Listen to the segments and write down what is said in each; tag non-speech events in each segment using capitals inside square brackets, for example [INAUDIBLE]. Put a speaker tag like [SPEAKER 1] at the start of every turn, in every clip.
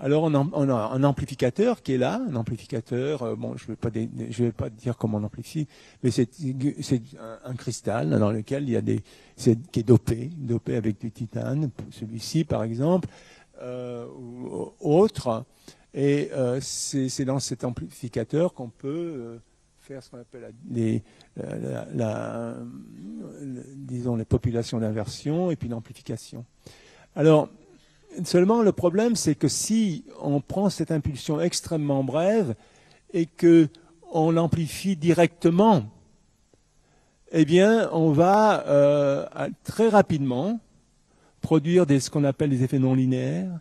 [SPEAKER 1] Alors on a, un amplificateur qui est là, un amplificateur. Euh, bon, je ne vais pas dire comment on amplifie, mais c'est un, cristal dans lequel il y a des qui est dopé, dopé avec du titane. Celui-ci, par exemple, euh, ou autre. Et euh, c'est dans cet amplificateur qu'on peut faire ce qu'on appelle les, la, disons les populations d'inversion et puis l'amplification. Alors Seulement, le problème, c'est que si on prend cette impulsion extrêmement brève et que on l'amplifie directement, eh bien, on va euh, très rapidement produire ce qu'on appelle des effets non linéaires,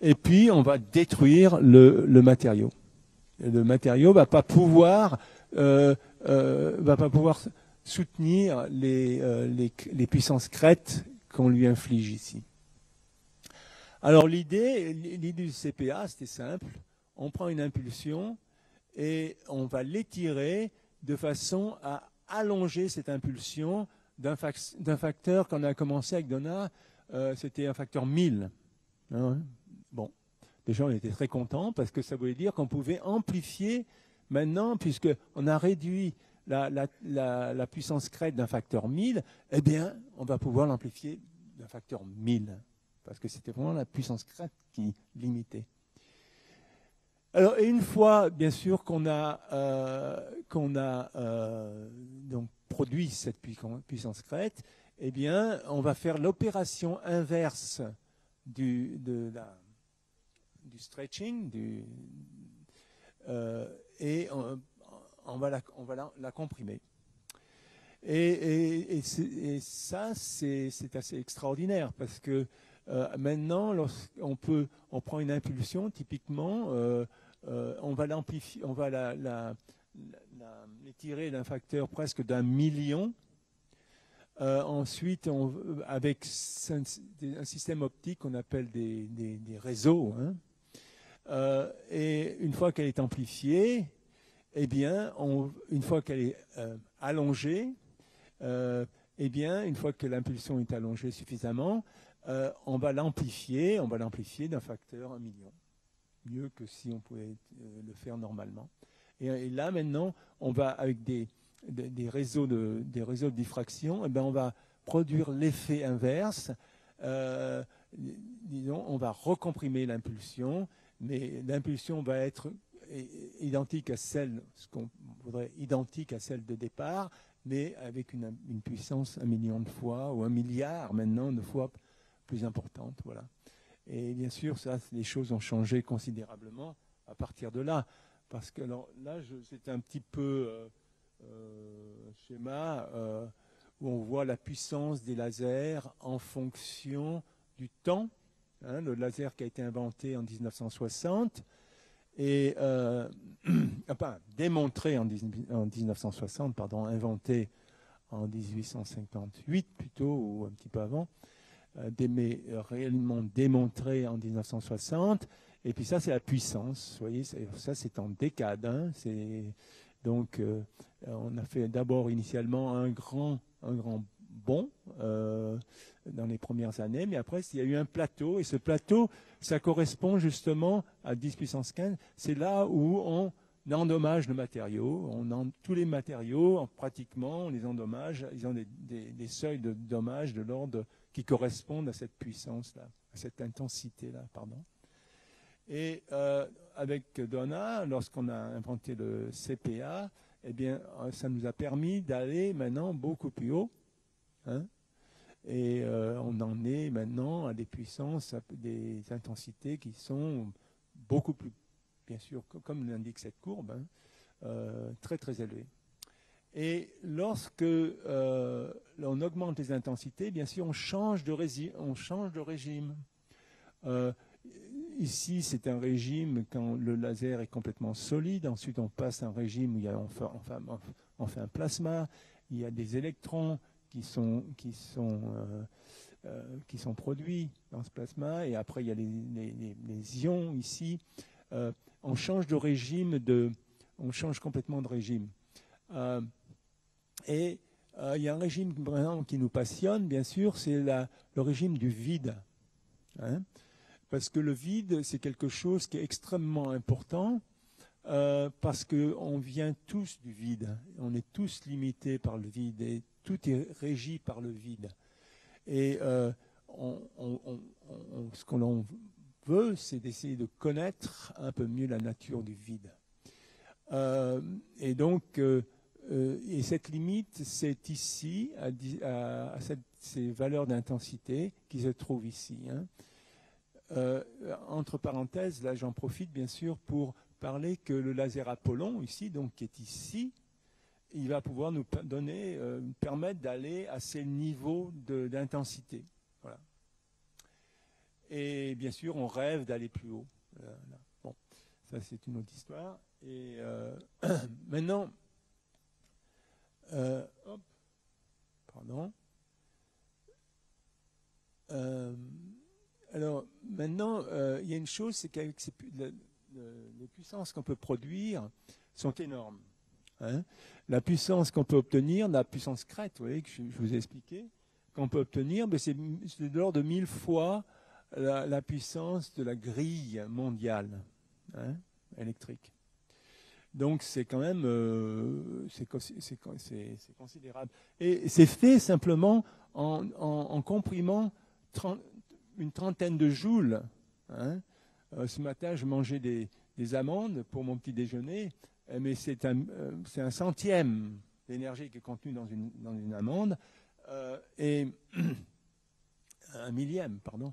[SPEAKER 1] et puis on va détruire le, matériau. le matériau va pas pouvoir euh, euh, va pas pouvoir soutenir les puissances crêtes qu'on lui inflige ici. Alors l'idée, l'idée du CPA, c'était simple. On prend une impulsion et on va l'étirer de façon à allonger cette impulsion d'un facteur qu'on a commencé avec Donna, euh, c'était un facteur 1000. Hein, bon, déjà on était très contents parce que ça voulait dire qu'on pouvait amplifier maintenant, puisqu'on a réduit la, la puissance crête d'un facteur 1000, eh bien on va pouvoir l'amplifier d'un facteur 1000 parce que c'était vraiment la puissance crête qui limitait. Alors, une fois, bien sûr, qu'on a, euh, a euh, donc produit cette puissance crête, eh bien, on va faire l'opération inverse du, du stretching, euh, et on, va la, on va la, comprimer. Et, et ça, c'est assez extraordinaire parce que euh, maintenant, lorsqu'on on prend une impulsion, typiquement, euh, euh, on va l'amplifier, on va la, l'étirer d'un facteur presque d'un million. ensuite, avec un, système optique qu'on appelle des, réseaux, hein. et une fois qu'elle est amplifiée, eh bien, une fois qu'elle est allongée, eh bien, une fois que l'impulsion est allongée suffisamment, euh, on va l'amplifier, on va l'amplifier d'un facteur 1 million. Mieux que si on pouvait euh, le faire normalement. Et, là, maintenant, on va, avec des, réseaux, de, des réseaux de diffraction, eh ben, on va produire l'effet inverse. Euh, disons, on va recomprimer l'impulsion, mais l'impulsion va être identique à celle, ce qu'on voudrait identique à celle de départ, mais avec une, puissance un million de fois ou un milliard maintenant de fois plus importante. Voilà. Et bien sûr, ça, les choses ont changé considérablement à partir de là. Parce que là, c'est un petit peu euh, euh, schéma euh, où on voit la puissance des lasers en fonction du temps. Hein, le laser qui a été inventé en 1960 et euh, [CLEARS THROAT] enfin, démontré en, en, 1960, pardon, inventé en 1858 plutôt ou un petit peu avant. Euh, euh, réellement démontré en 1960. Et puis ça, c'est la puissance. Vous voyez, ça, c'est en décade. Hein. donc, euh, on a fait d'abord initialement un grand, un grand bond dans les premières années, mais après, il y a eu un plateau. Et ce plateau, ça correspond justement à 10 puissance 15. C'est là où on endommage le matériau. On tous les matériaux, pratiquement, on les endommage. Ils ont des, des seuils de dommage de l'ordre qui correspondent à cette puissance-là, à cette intensité-là, pardon. Et euh, avec Donna, lorsqu'on a inventé le CPA, eh bien, euh, ça nous a permis d'aller maintenant beaucoup plus haut. Hein. et euh, on en est maintenant à des puissances, des intensités qui sont beaucoup plus, bien sûr, comme l'indique cette courbe, hein, très très élevées. Et lorsque euh, on augmente les intensités, bien sûr, on change de, on change de régime. Euh, ici, c'est un régime quand le laser est complètement solide. Ensuite, on passe à un régime où on, fait, un plasma. Il y a des électrons qui sont, qui sont, euh, qui sont produits dans ce plasma. Et après, il y a les, ions ici. on change de régime, de, on change complètement de régime. Et euh, il y a un régime qui nous passionne, bien sûr, c'est le régime du vide. Hein. parce que le vide, c'est quelque chose qui est extrêmement important, euh, parce qu'on vient tous du vide, on est tous limités par le vide, et tout est régi par le vide. Et euh, ce qu'on veut, c'est d'essayer de connaître un peu mieux la nature du vide. Euh, et donc, et cette limite, c'est ici, à, ces valeurs d'intensité qui se trouvent ici. Hein. Euh, entre parenthèses, là j'en profite bien sûr pour parler que le laser Apollon, ici, donc qui est ici, il va pouvoir nous euh, permettre d'aller à ces niveaux d'intensité. Et bien sûr, on rêve d'aller plus haut. Bon, ça c'est une autre histoire. Et euh, [CLEARS THROAT] maintenant, pardon. Alors maintenant, euh, il y a une chose, c'est qu'avec les puissances qu'on peut produire sont énormes. Hein. la puissance qu'on peut obtenir, la puissance crête, vous voyez, que je, vous ai expliqué, qu'on peut obtenir, c'est de l'ordre de mille fois la, puissance de la grille mondiale hein, électrique. Donc c'est quand même euh, c'est considérable. Et c'est fait simplement en, comprimant 30, une trentaine de joules. Hein. Euh, ce matin, je mangeais des, amandes pour mon petit déjeuner, mais c'est un, euh, centième d'énergie qui est contenue dans une, dans une amande, et [CLEARS THROAT] un millième, pardon,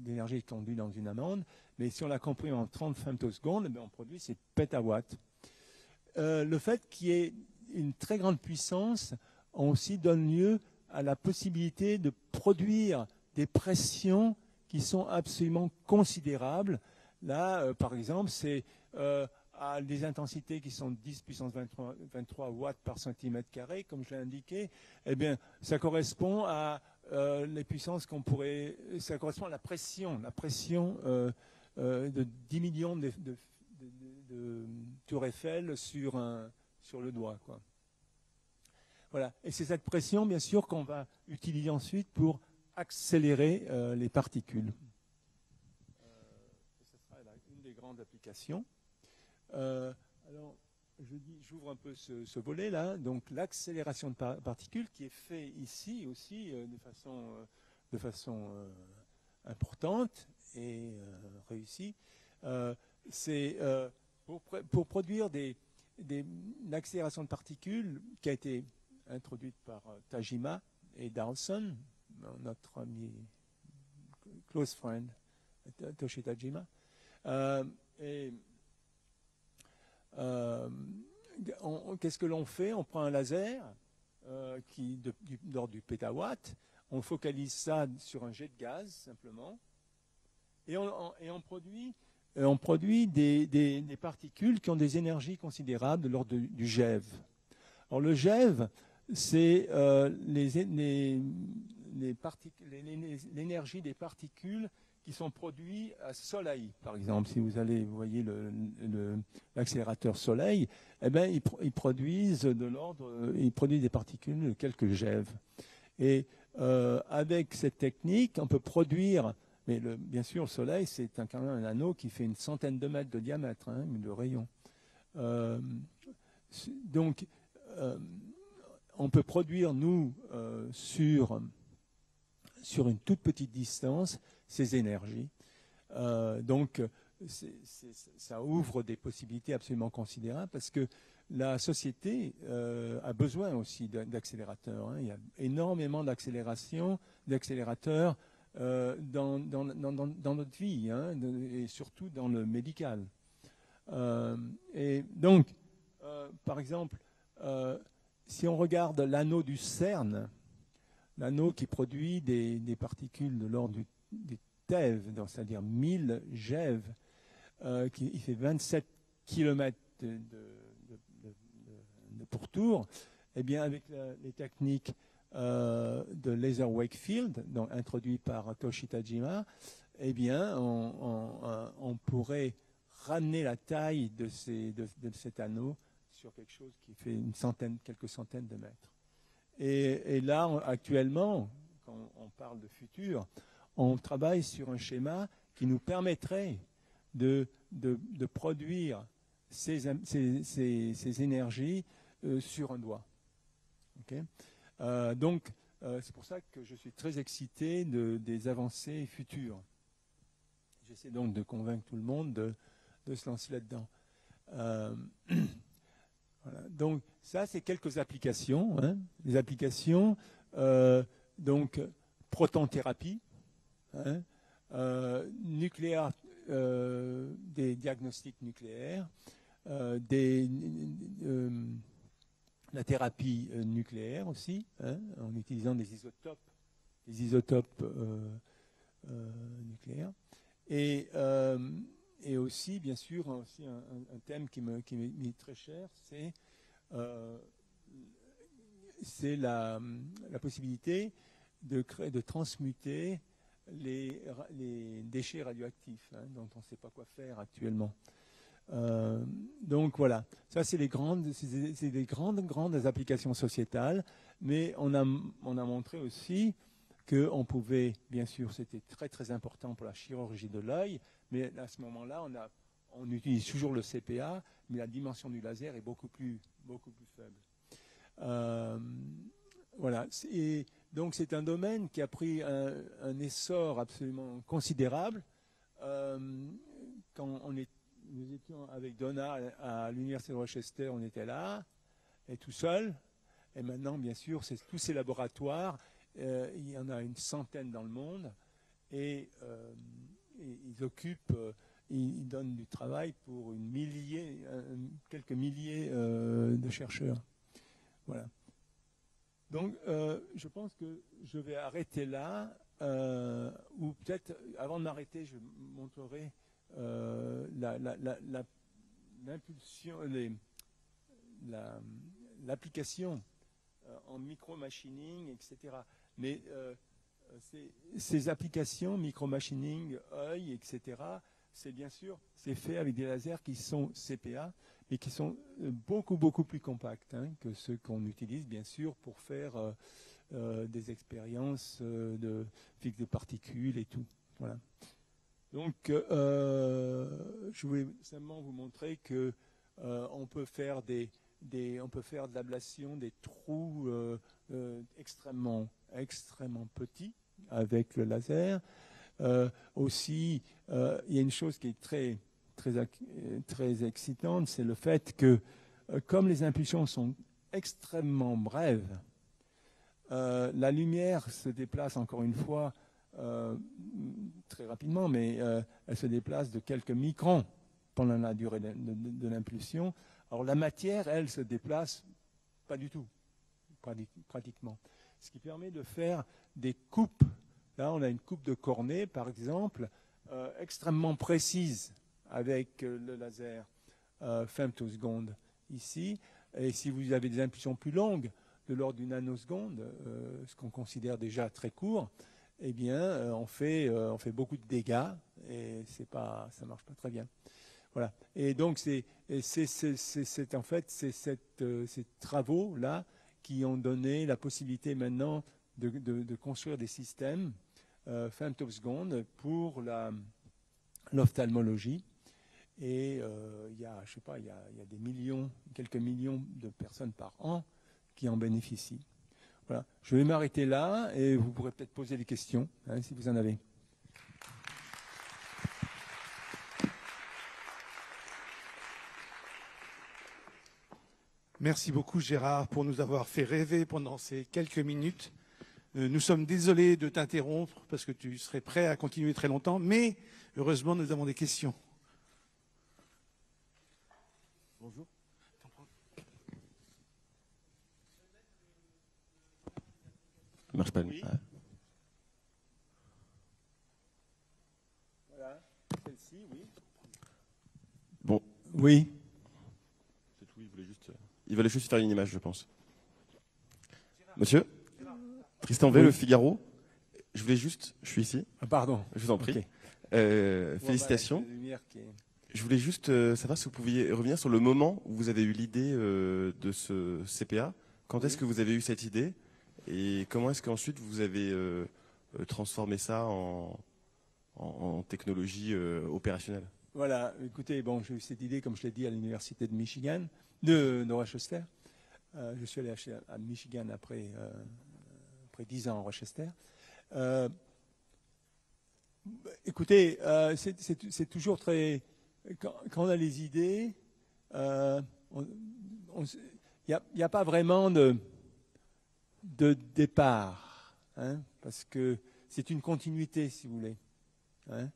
[SPEAKER 1] d'énergie contenue dans une amande. Mais si on la comprime en 30 femtosecondes, eh on produit ces pétawatts. le fait qu'il y ait une très grande puissance aussi donne lieu à la possibilité de produire des pressions qui sont absolument considérables. Là, euh, par exemple, c'est euh, à des intensités qui sont 10 puissance 23, watts par centimètre carré, comme je l'ai indiqué, eh bien, ça correspond à euh, les puissances qu'on pourrait, ça correspond à la pression, la pression de 10 millions de, de, tours Eiffel sur, le doigt, quoi. Voilà. Et c'est cette pression, bien sûr, qu'on va utiliser ensuite pour accélérer euh, les particules. Euh, ce sera une des grandes applications. Euh, alors, je j'ouvre un peu ce, volet-là. Donc, l'accélération de particules qui est fait ici aussi de façon, de façon importante et réussie. c'est pour, pour, produire des, des, une accélération de particules qui a été introduite par Tajima et Dawson notre ami close friend, Toshita Jima. Euh, et euh, qu'est-ce que l'on fait On prend un laser euh, qui d'ordre du, pétawatt, on focalise ça sur un jet de gaz simplement, et on, produit, produit des, particules qui ont des énergies considérables de du GeV. Alors le GeV, c'est l'énergie des particules qui sont produites à Soleil, par exemple. Si vous allez, vous voyez l'accélérateur Soleil, eh ben, ils, produisent de l'ordre, ils produisent des particules de quelques GeV. Et euh, avec cette technique, on peut produire, mais bien sûr, le Soleil, c'est un anneau qui fait une centaine de mètres de diamètre, hein, de rayon. Euh, donc, euh, on peut produire, nous, sur sur une toute petite distance ces énergies. Euh, donc, ça ouvre des possibilités absolument considérables parce que la société euh, a besoin aussi d'accélérateurs. Hein. Il y a énormément d'accélération, d'accélérateurs euh, dans, notre vie hein, et surtout dans le médical. et donc, par exemple, si on regarde l'anneau du CERN, l'anneau qui produit des, particules de l'ordre du, du TeV, c'est-à-dire 1000 GeV, euh, qui il fait 27 km de, pourtour, eh bien avec les techniques euh, de laser Wakefield, donc introduit par Toshi Tajima, eh bien on, pourrait ramener la taille de, de cet anneau sur quelque chose qui fait une centaine, quelques centaines de mètres. Et, là, actuellement, quand on parle de futur, on travaille sur un schéma qui nous permettrait de, produire ces, énergies euh, sur un doigt. Euh, donc, euh, c'est pour ça que je suis très excité de, des avancées futures. J'essaie donc de convaincre tout le monde de, se lancer là-dedans. [CLEARS THROAT] Donc, ça, c'est quelques applications. Hein. Les applications, donc, protonthérapie, hein, nucléaire euh, des diagnostics nucléaires, euh, euh, la thérapie nucléaire aussi, hein, en utilisant des isotopes, nucléaires. Et, aussi, bien sûr, un, thème qui m'est qui très cher, c'est la, possibilité de, de transmuter les, déchets radioactifs, hein, dont on ne sait pas quoi faire actuellement. Euh, donc voilà, ça c'est les grandes, des grandes, grandes applications sociétales, mais on a, on a montré aussi qu'on pouvait, bien sûr, c'était très très important pour la chirurgie de l'œil, mais à ce moment-là, on, a, on utilise toujours le CPA, mais la dimension du laser est beaucoup plus, beaucoup plus faible. Euh, voilà, et donc c'est un domaine qui a pris un, essor absolument considérable. Euh, quand on nous étions avec Donna à, l'université de Rochester, on était là, et tout seul. Et maintenant, bien sûr, c'est tous ces laboratoires. Euh, il y en a une centaine dans le monde, et, euh, ils occupent, ils, donnent du travail pour une millier, quelques milliers de chercheurs. Voilà. Donc, euh, je pense que je vais arrêter là, euh, ou peut-être, avant de m'arrêter, je montrerai euh, l'impulsion, l'application en micro-machining, etc. Mais ces applications, micro-machining, œil, etc., c'est bien sûr, c'est fait avec des lasers qui sont CPA, mais qui sont euh, beaucoup, beaucoup plus compacts hein, que ceux qu'on utilise, bien sûr, pour faire euh, euh, des expériences de physique de particules et tout. Donc, je voulais simplement vous montrer que on peut faire peut faire de l'ablation des trous extrêmement, extrêmement petits avec le laser. Aussi, il y a une chose qui est très très, très excitante, c'est le fait que, euh, comme les impulsions sont extrêmement brèves, euh, la lumière se déplace encore une fois euh, très rapidement, mais elle se déplace de quelques microns pendant la durée de, l'impulsion. Alors la matière, elle, se déplace pas du tout, pratiquement. Ce qui permet de faire des coupes. Là, on a une coupe de cornée, par exemple, extrêmement précise avec euh, le laser euh, femtoseconde ici. Et si vous avez des impulsions plus longues, de l'ordre d'une nanoseconde, euh, ce qu'on considère déjà très court, eh bien, on, fait, on fait beaucoup de dégâts et pas, ça marche pas très bien. Voilà. Et donc, c'est, en fait ces travaux là qui ont donné la possibilité maintenant de, construire des systèmes euh, femtoseconde pour l'ophtalmologie. Et euh, il y a, je sais pas, il y a, des millions, quelques millions de personnes par an qui en bénéficient. Voilà. Je vais m'arrêter là et vous pourrez peut-être poser des questions hein, si vous en avez.
[SPEAKER 2] Merci beaucoup Gérard pour nous avoir fait rêver pendant ces quelques minutes. Euh, nous sommes désolés de t'interrompre parce que tu serais prêt à continuer très longtemps, mais heureusement nous avons des questions. Bonjour.
[SPEAKER 3] marche pas. Oui. Voilà, celle-ci, oui. Bon.
[SPEAKER 1] Oui.
[SPEAKER 3] C'est tout, il voulait juste, euh, il voulait juste faire une image, je pense. Monsieur? Tristan V, Le Figaro. Je voulais juste, je suis ici.
[SPEAKER 1] Ah, pardon.
[SPEAKER 3] Je vous en prie. Euh, félicitations. Je voulais juste euh, savoir si vous pouviez revenir sur le moment où vous avez eu l'idée euh, de ce CPA. Quand est-ce que vous avez eu cette idée? Et comment est-ce qu'ensuite vous avez transformé ça en, en, technologie opérationnelle?
[SPEAKER 1] Voilà, écoutez, bon, j'ai eu cette idée, comme je l'ai dit, à l'université de Michigan, de, Rochester. je suis allé à, Michigan après, après 10 ans en Rochester. écoutez, c'est toujours très... Quand, on a les idées, il n'y a, pas vraiment de, départ, hein, parce que c'est une continuité, si vous voulez. Hein.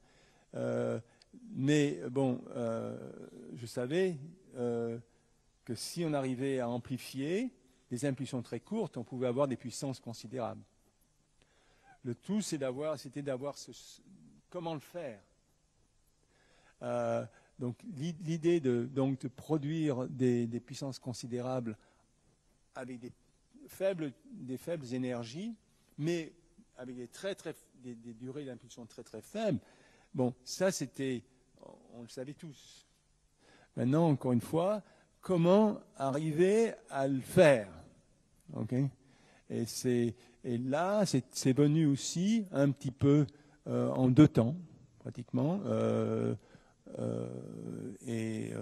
[SPEAKER 1] Euh, mais bon, euh, je savais euh, que si on arrivait à amplifier des impulsions très courtes, on pouvait avoir des puissances considérables. Le tout, c'était d'avoir comment le faire. donc l'idée de, donc, de produire des, puissances considérables avec des faibles, des faibles énergies, mais avec des, très, très, des, durées d'impulsion très très faibles. Bon, ça c'était, on le savait tous. Maintenant, encore une fois, comment arriver à le faire et, c'est, et là, c'est, venu aussi un petit peu euh, en deux temps, pratiquement. Euh, euh, et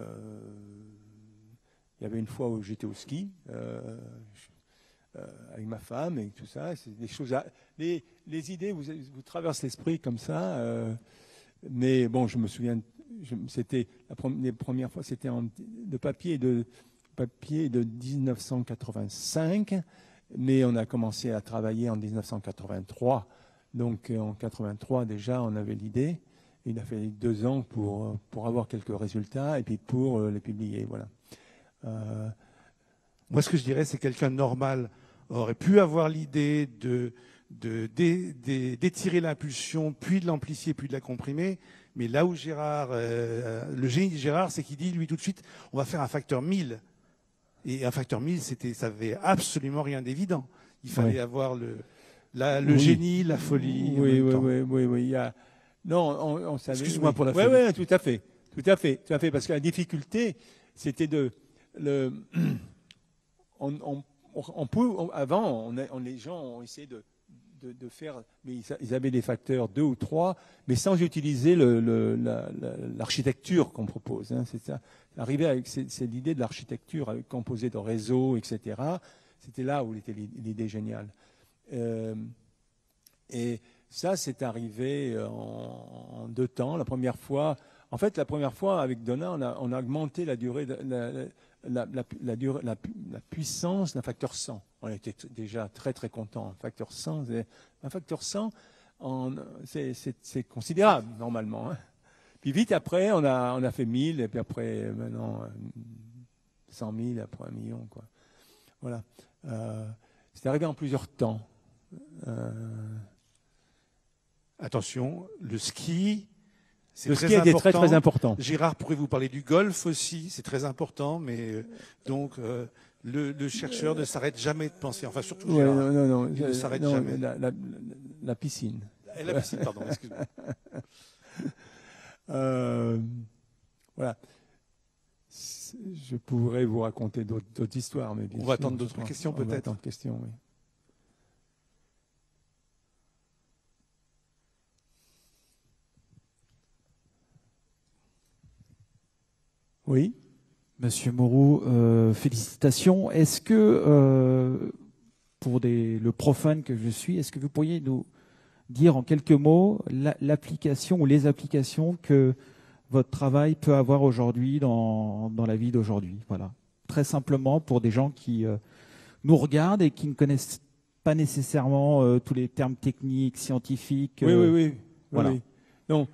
[SPEAKER 1] il y avait une fois où j'étais au ski. Avec ma femme et tout ça. C'est choses. les, idées vous, vous traversent l'esprit comme ça. Mais bon, je me souviens, c'était les premières fois, c'était de papier de papier de 1985, mais on a commencé à travailler en 1983. Donc en 83 déjà, on avait l'idée. Il a fallu deux ans pour, pour avoir quelques résultats et puis pour euh, les publier. Voilà.
[SPEAKER 2] Moi, ce que je dirais, c'est quelqu'un de normal aurait pu avoir l'idée de d'étirer l'impulsion, puis de l'amplifier, puis de la comprimer. Mais là où Gérard, euh, le génie de Gérard, c'est qu'il dit, lui, tout de suite, on va faire un facteur 1000. Et un facteur 1000, c'était, ça avait absolument rien d'évident. Il fallait avoir le, le génie, la folie.
[SPEAKER 1] Oui, oui, oui, oui, oui, Il y a... Non, on, savait.
[SPEAKER 2] Excuse-moi pour la
[SPEAKER 1] folie. Oui, oui, tout à fait. Tout à fait, tout à fait. Parce que la difficulté, c'était de. Le, [CLEARS THROAT] on on peut, avant, on, les gens ont essayé de, faire, mais ils, avaient des facteurs 2 ou 3, mais sans utiliser l'architecture qu'on propose. Hein, c'est ça. Arriver avec c'est l'idée de l'architecture composée de réseaux, etc. C'était là où était l'idée géniale. Euh, et ça, c'est arrivé en, deux temps. La première fois, en fait, la première fois avec Donna, on a, augmenté la durée, de, la, la, puissance d'un facteur 100. On était déjà très très content. Un facteur 100, un facteur 100, c'est considérable normalement. Hein. Puis vite après, on a, on a fait 1000, et puis après, maintenant, 100 000, après un million. Quoi. Voilà. Euh, c'est arrivé en plusieurs temps. Euh,
[SPEAKER 2] Attention, le ski,
[SPEAKER 1] c'est le ski très, très important.
[SPEAKER 2] Gérard pourrait vous parler du golf aussi, c'est très important, mais euh, donc euh, le, chercheur ne s'arrête jamais de penser, enfin surtout Gérard,
[SPEAKER 1] non, non, non,
[SPEAKER 2] il ne s'arrête jamais.
[SPEAKER 1] La, piscine.
[SPEAKER 2] La piscine, pardon, excuse-moi. [LAUGHS]
[SPEAKER 1] Euh, voilà. Je pourrais vous raconter d'autres histoires, mais bien
[SPEAKER 2] On va attendre d'autres questions peut-être.
[SPEAKER 1] Questions, oui. Oui.
[SPEAKER 4] Monsieur Moreau, euh, félicitations. Est-ce que, euh, pour le profane que je suis, est-ce que vous pourriez nous dire en quelques mots l'application ou les applications que votre travail peut avoir aujourd'hui dans, la vie d'aujourd'hui? Voilà. Très simplement pour des gens qui euh, nous regardent et qui ne connaissent pas nécessairement tous les termes techniques, scientifiques.
[SPEAKER 1] Oui, oui, oui. Voilà. Donc,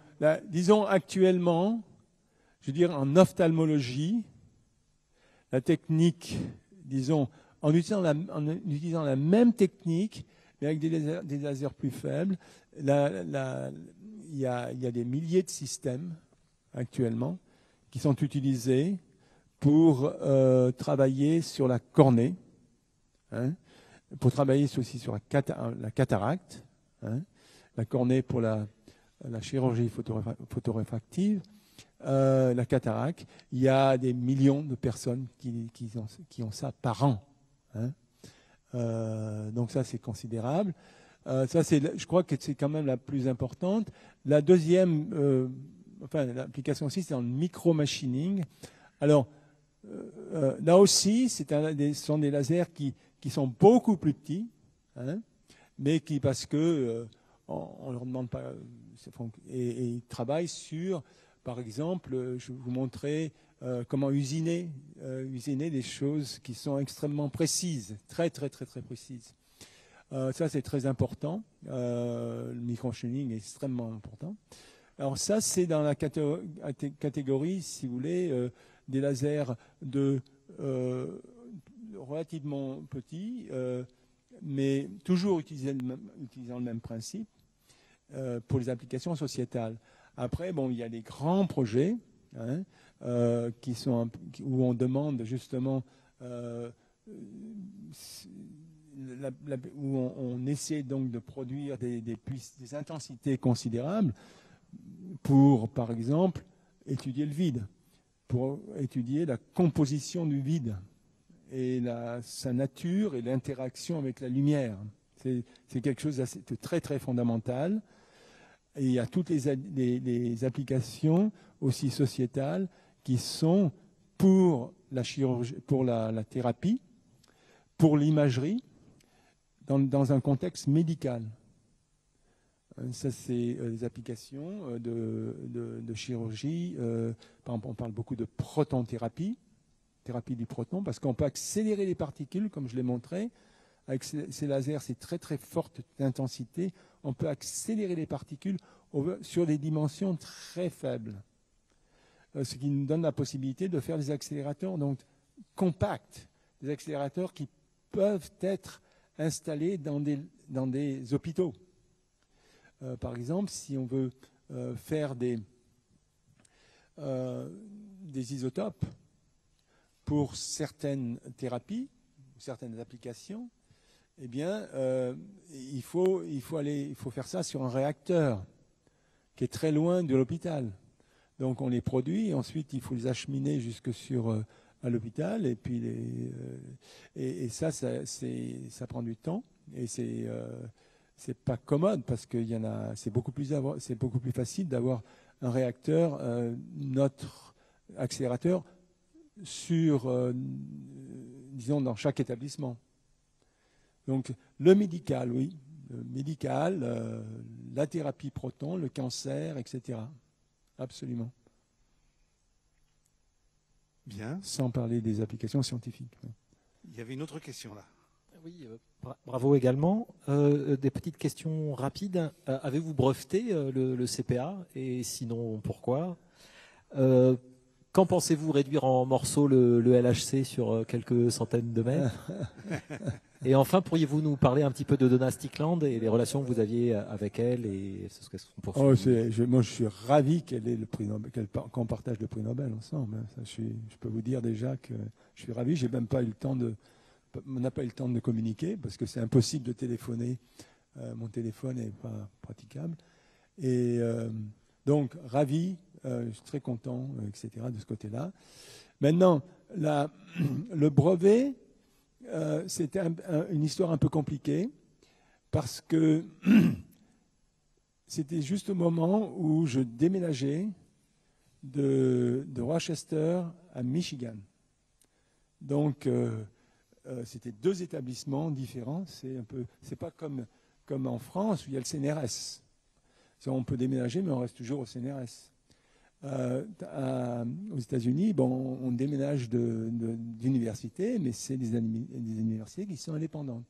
[SPEAKER 1] disons actuellement, je veux dire, en ophtalmologie, la technique, disons, en utilisant la, même technique, mais avec des lasers, plus faibles, il y, a, des milliers de systèmes actuellement qui sont utilisés pour euh, travailler sur la cornée, hein, pour travailler aussi sur la, la cataracte, hein, la cornée pour la chirurgie photoréfractive, euh, la cataracte, il y a des millions de personnes qui, ont, ça par an. Hein. Euh, donc ça, c'est considérable. ça, c'est, je crois que c'est quand même la plus importante. La deuxième, enfin, l'application aussi, c'est dans le micro-machining. Alors, là aussi, c'est un, ce sont des lasers qui, sont beaucoup plus petits, hein, mais qui, parce que on ne leur demande pas, et, ils travaillent sur, par exemple, je vais vous montrer euh, comment usiner, euh, usiner des choses qui sont extrêmement précises, très très très très précises. Euh, ça c'est très important. le microenchaîning est extrêmement important. Alors ça c'est dans la catégorie, si vous voulez, des lasers de relativement petits, mais toujours utilisant le même principe pour les applications sociétales. Après, bon, il y a des grands projets. Hein, euh, qui sont où on demande justement euh, où on, essaie donc de produire des, des, intensités considérables pour, par exemple, étudier le vide, pour étudier la composition du vide et sa nature et l'interaction avec la lumière. C'est quelque chose de très très fondamental. Et il y a toutes les, les, applications aussi sociétales qui sont pour la chirurgie, pour la, thérapie, pour l'imagerie, dans, un contexte médical. Euh, ça, c'est euh, les applications euh, de, chirurgie. Par exemple, on parle beaucoup de protonthérapie, thérapie du proton, parce qu'on peut accélérer les particules, comme je l'ai montré. Avec ces lasers, c'est très très forte intensité. On peut accélérer les particules sur des dimensions très faibles. Euh, ce qui nous donne la possibilité de faire des accélérateurs donc compacts, des accélérateurs qui peuvent être installés dans des, hôpitaux. Euh, par exemple, si on veut euh, faire des isotopes pour certaines thérapies, certaines applications, eh bien, il, faut, il, faut aller, il faut faire ça sur un réacteur qui est très loin de l'hôpital. Donc on les produit, ensuite il faut les acheminer jusque sur euh, à l'hôpital, et puis les, euh, et, ça, ça, ça, prend du temps, et c'est euh, c'est pas commode parce a, c'est beaucoup plus c'est beaucoup plus facile d'avoir un réacteur, notre accélérateur sur, disons, dans chaque établissement. Donc le médical, oui, le médical, la thérapie proton, le cancer, etc. Absolument.
[SPEAKER 2] Bien.
[SPEAKER 1] Sans parler des applications scientifiques.
[SPEAKER 2] Il y avait une autre question là.
[SPEAKER 5] Oui, euh, bravo également. Euh, des petites questions rapides. Euh, avez-vous breveté le, CPA et sinon pourquoi? Quand pensez-vous réduire en morceaux le, le LHC sur quelques centaines de mètres? [LAUGHS] Et enfin, pourriez-vous nous parler un petit peu de Donna Stickland et les relations que vous aviez avec elle et ce
[SPEAKER 1] que oh, je, Moi, je suis ravi qu'elle ait le prix qu'on partage le prix Nobel ensemble. Hein. Ça, je, je, peux vous dire déjà que je suis ravi. J'ai même pas eu le temps de, on n'a pas eu le temps de communiquer parce que c'est impossible de téléphoner. Euh, mon téléphone n'est pas praticable. Et euh, donc, ravi, euh, je suis très content, etc. de ce côté-là. Maintenant, la, [CLEARS THROAT] le brevet euh, c'était une histoire un peu compliquée parce que [CLEARS THROAT] c'était juste au moment où je déménageais de, Rochester à Michigan. Donc, euh, euh, c'était deux établissements différents. C'est un peu, c'est pas comme, comme en France où il y a le CNRS. On peut déménager, mais on reste toujours au CNRS. Euh, aux États-Unis, bon, on déménage d'universités, mais c'est des, universités qui sont indépendantes.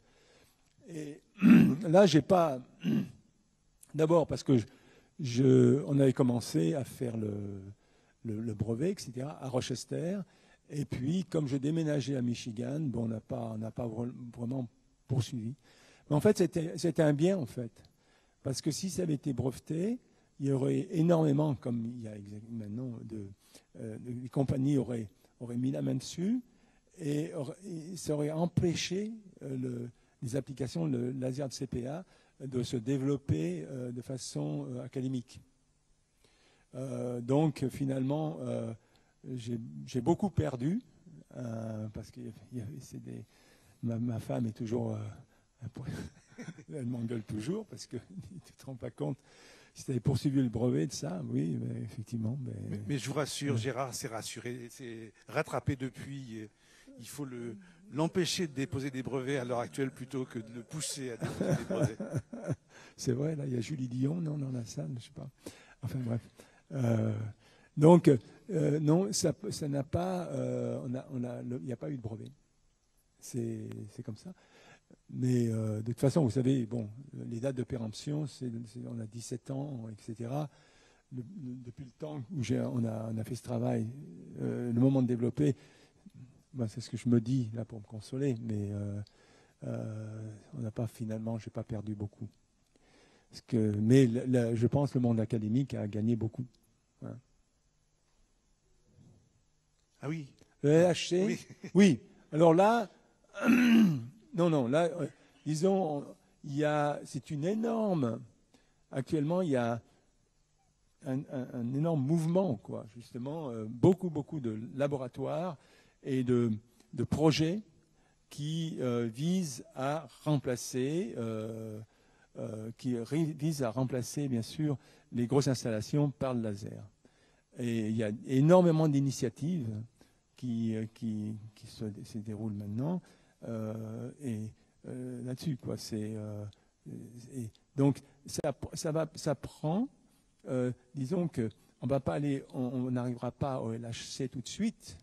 [SPEAKER 1] Et [CLEARS THROAT] là, j'ai pas. [CLEARS THROAT] D'abord parce que on avait commencé à faire le, le, brevet, etc., à Rochester. Et puis, comme je déménageais à Michigan, bon, on n'a pas, pas vraiment poursuivi. Mais en fait, c'était un bien, en fait. Parce que si ça avait été breveté, il y aurait énormément, comme il y a maintenant, de, euh, les compagnies auraient, auraient, mis la main dessus et, ça aurait empêché euh, les applications, le laser de CPA, de se développer euh, de façon académique. donc finalement, j'ai beaucoup perdu parce que ma, ma, femme est toujours [LAUGHS] Elle m'engueule toujours parce que [LAUGHS] tu ne te rends pas compte. Si tu avais poursuivi le brevet de ça, oui, effectivement.
[SPEAKER 2] Mais, je vous rassure, Gérard s'est rassuré, c'est rattrapé depuis. Il faut le, l'empêcher de déposer des brevets à l'heure actuelle plutôt que de le pousser à déposer des brevets. [LAUGHS]
[SPEAKER 1] C'est vrai, là, il y a Julie Dion, non, dans la salle, je ne sais pas. Enfin, bref. Euh, donc, euh, non, ça n'a pas, euh, il n'y a pas eu de brevet. C'est comme ça. Mais de toute façon, vous savez, bon, les dates de péremption, c'est on a 17 ans, etc. depuis le temps où on a, on a, fait ce travail, le moment de développer, ben, c'est ce que je me dis là pour me consoler, mais on n'a pas finalement, j'ai pas perdu beaucoup. Parce que, mais je pense que le monde académique a gagné beaucoup. Hein.
[SPEAKER 2] Ah oui.
[SPEAKER 1] Le LHC oui. Alors là, [CLEARS THROAT] non, non, là, euh, disons, il y a, c'est une énorme. Actuellement, il y a un, énorme mouvement, quoi, justement, euh, beaucoup, beaucoup de laboratoires et de, projets qui euh, visent à remplacer, qui visent à remplacer, bien sûr, les grosses installations par le laser. Et il y a énormément d'initiatives qui se, déroulent maintenant. Euh, et euh, là-dessus, quoi. C'est, donc, ça, prend, disons que on n'arrivera pas au LHC tout de suite,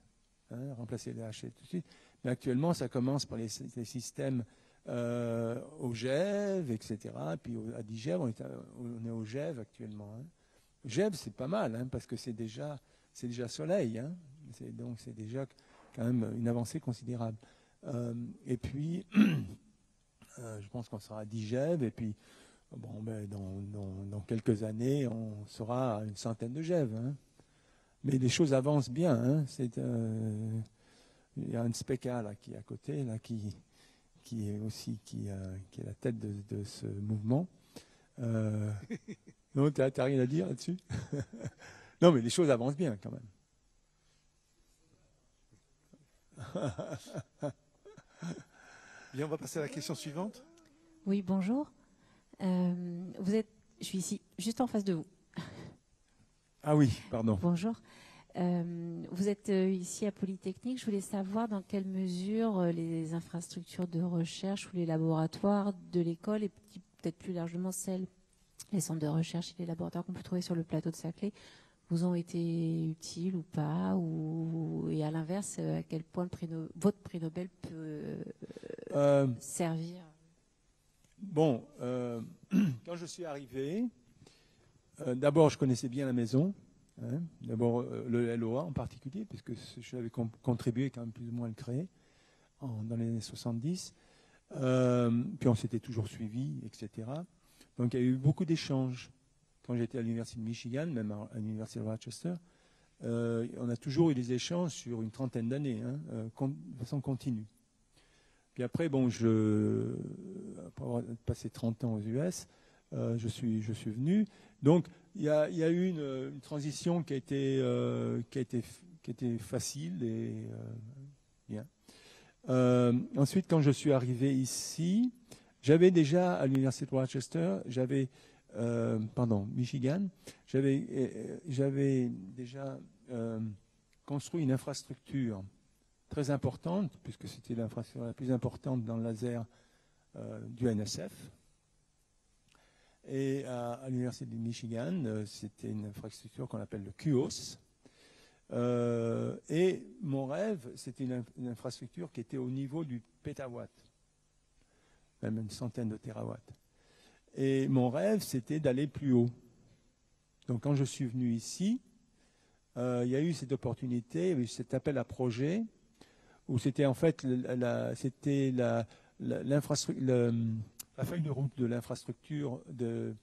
[SPEAKER 1] hein, remplacer le LHC tout de suite, mais actuellement, ça commence par les, systèmes au GEV, etc. Puis à est, on est au GEV actuellement. Hein. GEV, c'est pas mal, hein, parce que c'est déjà, c'est déjà soleil. Hein. donc c'est déjà quand même une avancée considérable. Euh, et puis, [CLEARS THROAT] euh, je pense qu'on sera à DIGEV, et puis bon, ben, dans, quelques années, on sera à une centaine de GEV. Hein. Mais les choses avancent bien. C'est, euh, il y a un SPECA là, qui est à côté, là, qui, qui est aussi qui, qui est la tête de, de ce mouvement. [LAUGHS] Non, tu n'as rien à dire là-dessus? [LAUGHS] Non, mais les choses avancent bien quand même. [LAUGHS]
[SPEAKER 2] Bien, on va passer à la question suivante.
[SPEAKER 6] Oui, bonjour. Euh, vous êtes, je suis ici, juste en face de vous.
[SPEAKER 1] Ah oui, pardon.
[SPEAKER 6] Bonjour. Euh, vous êtes euh, ici à Polytechnique. Je voulais savoir dans quelle mesure les infrastructures de recherche ou les laboratoires de l'école et peut-être plus largement celles les centres de recherche et les laboratoires qu'on peut trouver sur le plateau de Saclay vous ont été utiles ou pas ou, Et à l'inverse, à quel point votre prix Nobel peut euh, euh, servir
[SPEAKER 1] Bon, [CLEARS THROAT] quand je suis arrivé, d'abord je connaissais bien la maison, hein. d'abord le LOA en particulier, puisque j'avais contribué quand même plus ou moins à le créer dans les années 70. puis on s'était toujours suivi, etc. Donc il y a eu beaucoup d'échanges. Quand j'étais à l'Université de Michigan, même à, l'Université de Rochester, euh, on a toujours eu des échanges sur une trentaine d'années, hein, euh, de façon continue. Puis après, bon, je, après avoir passé 30 ans aux US, euh, je, suis, je suis venu. Donc, il y a, eu une, transition qui a été, qui a été, qui a été facile et bien. ensuite, quand je suis arrivé ici, j'avais déjà à l'université de Rochester, j'avais, euh, pardon, Michigan, j'avais, euh, j'avais déjà euh, construit une infrastructure très importante, puisque c'était l'infrastructure la plus importante dans le laser du NSF. Et à, l'université de Michigan, c'était une infrastructure qu'on appelle le QoS. et mon rêve, c'était une, infrastructure qui était au niveau du pétawatt même une centaine de terawatts. Et mon rêve, c'était d'aller plus haut. Donc quand je suis venu ici, euh, il y a eu cette opportunité, il y a eu cet appel à projet, où c'était en fait la, feuille de route de l'infrastructure de,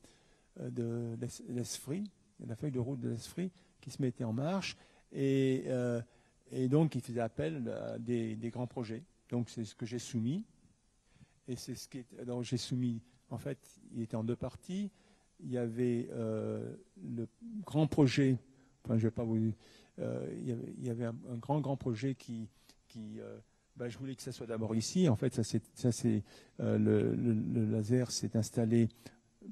[SPEAKER 1] l'ESFRI, la feuille de route de l'ESFRI qui se mettait en marche, et, euh, donc il faisait appel à des, grands projets. Donc c'est ce que j'ai soumis. Et c'est ce qui j'ai soumis. En fait, il était en deux parties. Il y avait euh, le grand projet. Enfin, je vais pas vous. Euh, il y avait, un, grand grand projet qui qui bah, je voulais que ça soit d'abord ici. En fait, ça c'est, euh, le, laser s'est installé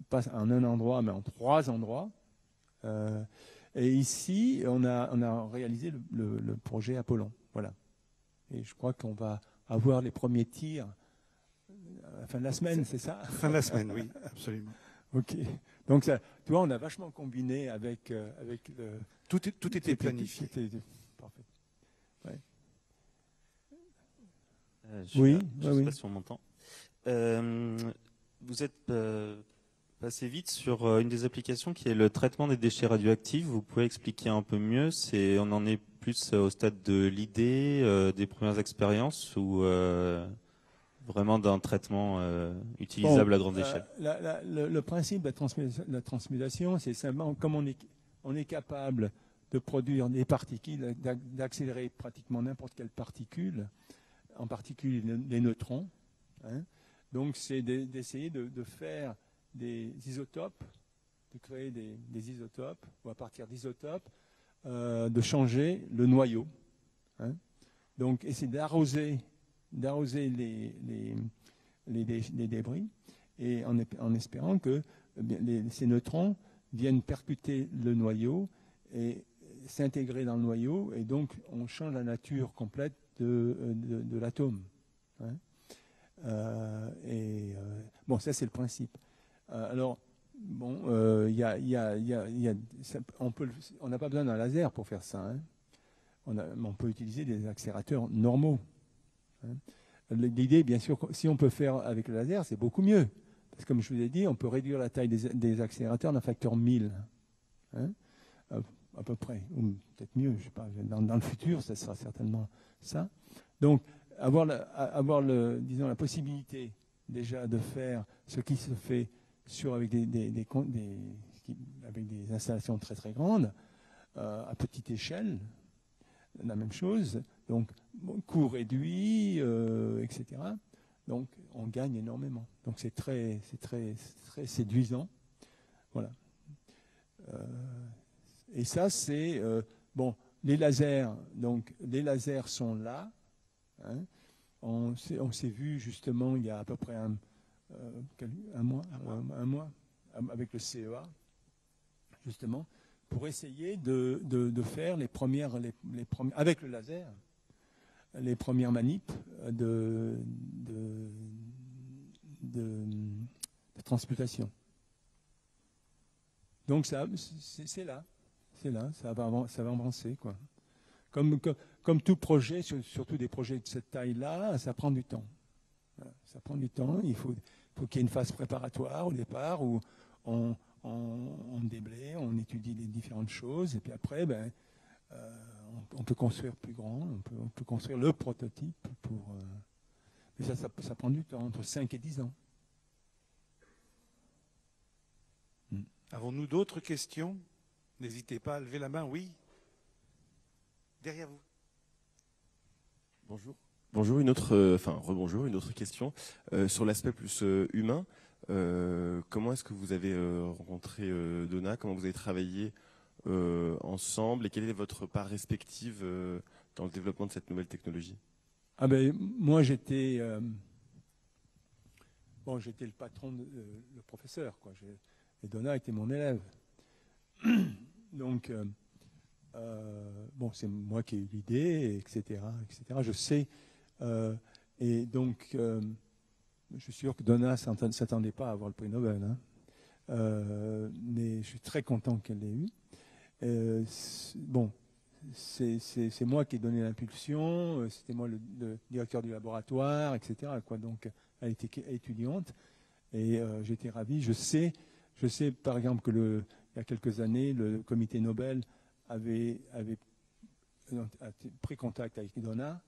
[SPEAKER 1] pas en un endroit, mais en trois endroits. Euh, et ici, on a, on a réalisé le, projet Apollon. Voilà. Et je crois qu'on va avoir les premiers tirs à la fin de la semaine, c'est ça? [LAUGHS]
[SPEAKER 2] Fin de la semaine, oui, absolument.
[SPEAKER 1] Ok. Donc, ça, tu vois, on a vachement combiné avec, euh, avec le.
[SPEAKER 2] Tout, tout était planifié. parfait.
[SPEAKER 7] Euh, oui, je ne sais pas si on m'entend. Euh, vous êtes euh, passé vite sur une des applications qui est le traitement des déchets radioactifs. Vous pouvez expliquer un peu mieux C'est on en est plus au stade de l'idée, des premières expériences ou vraiment d'un traitement utilisable à grande échelle?
[SPEAKER 1] le, principe de la, transmutation, c'est simplement comme on est, on est capable de produire des particules, d'accélérer pratiquement n'importe quelle particule en particulier les neutrons. Hein. Donc c'est d'essayer de, faire des isotopes, de créer des, isotopes, ou à partir d'isotopes, euh, de changer le noyau. Hein. Donc essayer d'arroser d'arroser les, débris et en, espérant que eh ces neutrons viennent percuter le noyau et s'intégrer dans le noyau et donc on change la nature complète de, de, l'atome. Hein. Euh, et euh, bon, ça c'est le principe. Euh, alors, on n'a pas besoin d'un laser pour faire ça. Hein. On, peut utiliser des accélérateurs normaux. Hein. L'idée, bien sûr, si on peut faire avec le laser, c'est beaucoup mieux. Parce que comme je vous ai dit, on peut réduire la taille des, accélérateurs d'un facteur 1000. Hein, à peu près, ou peut-être mieux, je sais pas, dans, le futur, ça sera certainement ça. Donc, avoir, avoir le, disons, la possibilité déjà de faire ce qui se fait sur, avec, des, avec des installations très très grandes, euh, à petite échelle, la même chose, donc coût réduit, euh, etc. Donc on gagne énormément. Donc c'est très, très, très séduisant. Voilà. Euh, et ça, c'est bon les lasers, donc les lasers sont là. Hein. On s'est vu justement il y a à peu près un, euh, mois, un, mois, avec le CEA, justement, pour essayer de, faire les premières, les, avec le laser, les premières manips de, de, de, transmutation. Donc ça, c'est là c'est là, ça va, ça va avancer. Quoi. Comme, comme, tout projet, surtout des projets de cette taille-là, ça prend du temps. Ça prend du temps, il faut, qu'il y ait une phase préparatoire au départ où on, on, déblait, on étudie les différentes choses, et puis après, ben, euh, on, peut construire plus grand, on peut, on peut construire le prototype pour. Euh, mais ça, ça, ça, prend du temps, entre 5 et 10 ans.
[SPEAKER 2] Avons-nous d'autres questions? N'hésitez pas à lever la main, oui. Derrière vous.
[SPEAKER 3] Bonjour. Bonjour, une autre, euh, enfin rebonjour, une autre question euh, sur l'aspect plus euh, humain. comment est-ce que vous avez rencontré Donna? Comment vous avez travaillé ensemble? Et quelle est votre part respective dans le développement de cette nouvelle technologie?
[SPEAKER 1] Ah ben moi j'étais bon j'étais le patron, le professeur quoi. Et Donna était mon élève. [CLEARS THROAT] Donc, euh, euh, bon, c'est moi qui ai eu l'idée, etc., etc. Je sais. Euh, et donc, je suis sûr que Donna ne s'attendait pas à avoir le prix Nobel. Hein. mais je suis très content qu'elle l'ait eu. bon, c'est moi qui ai donné l'impulsion, c'était moi le, directeur du laboratoire, etc. Donc, elle était étudiante et j'étais ravi. Je sais, je sais par exemple que le, il y a quelques années, le comité Nobel avait, pris contact avec Donna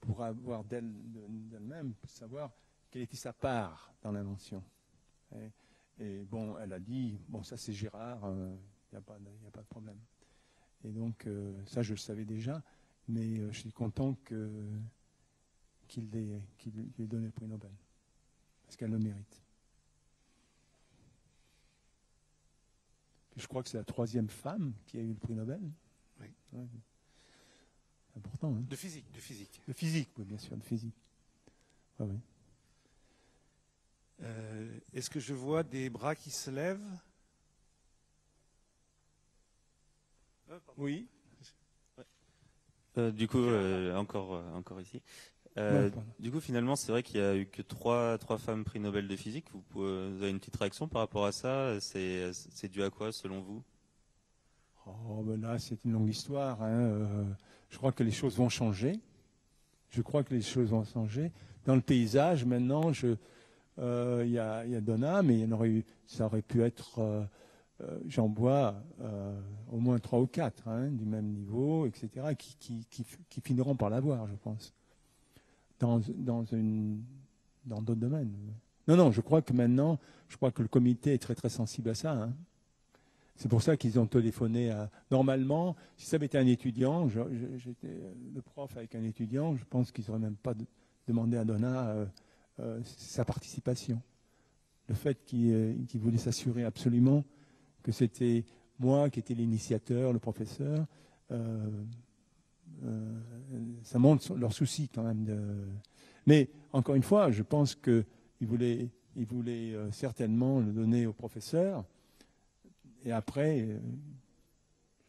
[SPEAKER 1] pour avoir d'elle-même, savoir quelle était sa part dans l'invention. Et, bon, elle a dit, bon, ça c'est Gérard, il euh, n'y a, pas de problème. Et donc, euh, ça je le savais déjà, mais euh, je suis content qu'il ait, ait donné le prix Nobel, parce qu'elle le mérite. Je crois que c'est la troisième femme qui a eu le prix Nobel. Oui. important. Hein.
[SPEAKER 2] De physique, de physique.
[SPEAKER 1] De physique, oui, bien sûr, de physique. Ah oui.
[SPEAKER 2] Euh, Est-ce que je vois des bras qui se lèvent?
[SPEAKER 1] Oui.
[SPEAKER 7] Euh, du coup, euh, encore, euh, encore ici. Euh, du coup, finalement, c'est vrai qu'il y a eu que trois, trois femmes prix Nobel de physique. Vous, pouvez- vous avez une petite réaction par rapport à ça? C'est dû à quoi, selon vous?
[SPEAKER 1] Oh, ben là, c'est une longue histoire. hein. Euh, je crois que les choses vont changer. Je crois que les choses vont changer. Dans le paysage, maintenant, euh, il y, a, il y a Donna, mais y en aurait eu, ça aurait pu être, j'en euh, au moins trois ou quatre hein, du même niveau, etc., qui, qui, qui, qui finiront par l'avoir, je pense, dans, dans, une, dans d'autres domaines. Non, non, je crois que maintenant, je crois que le comité est très très sensible à ça. hein. C'est pour ça qu'ils ont téléphoné à. Normalement, si ça avait été un étudiant, j'étais le prof avec un étudiant, je pense qu'ils n'auraient même pas de- demandé à Donna euh, euh, sa participation. Le fait qu'il euh, qu'il voulait s'assurer absolument que c'était moi qui étais l'initiateur, le professeur, euh, ça montre leur souci quand même. De... Mais encore une fois, je pense qu'il voulait, il voulait euh, certainement le donner au professeur. Et après, euh,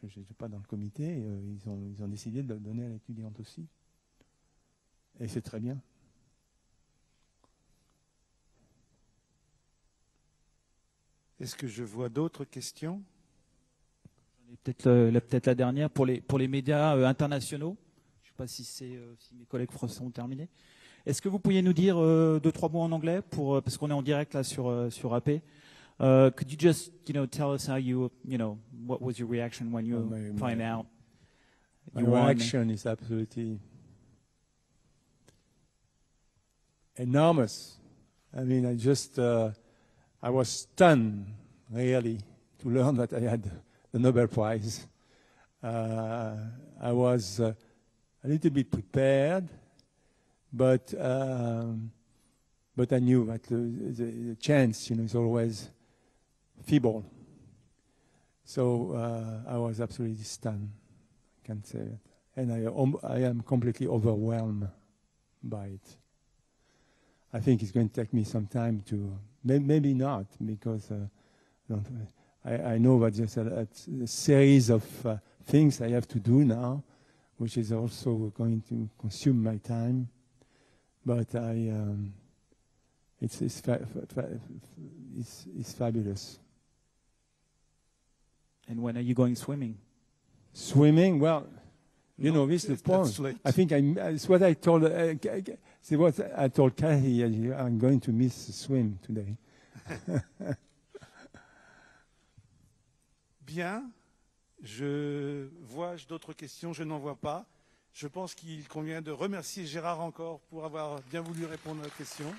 [SPEAKER 1] je n'étais pas dans le comité, euh, ils, ont, ils ont décidé de le donner à l'étudiante aussi. Et c'est très bien.
[SPEAKER 2] Est-ce que je vois d'autres questions?
[SPEAKER 4] Peut-être la, dernière pour les, pour les médias euh, internationaux. Je ne sais pas si, euh, si mes collègues français ont terminé. Est-ce que vous pourriez nous dire euh, deux, trois mots en anglais pour, parce qu'on est en direct là sur, sur AP. Uh, could you just, you know, tell us how you, you know, what was your reaction when you
[SPEAKER 1] Oh,
[SPEAKER 4] find
[SPEAKER 1] my-
[SPEAKER 4] out?
[SPEAKER 1] My
[SPEAKER 4] you won?
[SPEAKER 1] reaction is absolutely enormous. I mean, I just, uh, I was stunned, really, to learn that I had the Nobel Prize. Uh, I was uh, a little bit prepared, but um, but I knew that the, the, the chance, you know, is always feeble. So uh, I was absolutely stunned I can say it. And I, um, I am completely overwhelmed by it. I think it's going to take me some time to, may, maybe not, because uh, don't, I, I know that there's a, a series of uh, things I have to do now, which is also going to consume my time. But I, um, it's, it's, it's, it's fabulous.
[SPEAKER 4] And when are you going swimming?
[SPEAKER 1] Swimming, well, you know, this is the point. I think I, it's what I told. Uh, see what I told Kathy. uh, I'm going to miss the swim today. [LAUGHS]
[SPEAKER 2] Bien. Je vois d'autres questions, je n'en vois pas. Je pense qu'il convient de remercier Gérard encore pour avoir bien voulu répondre à la question.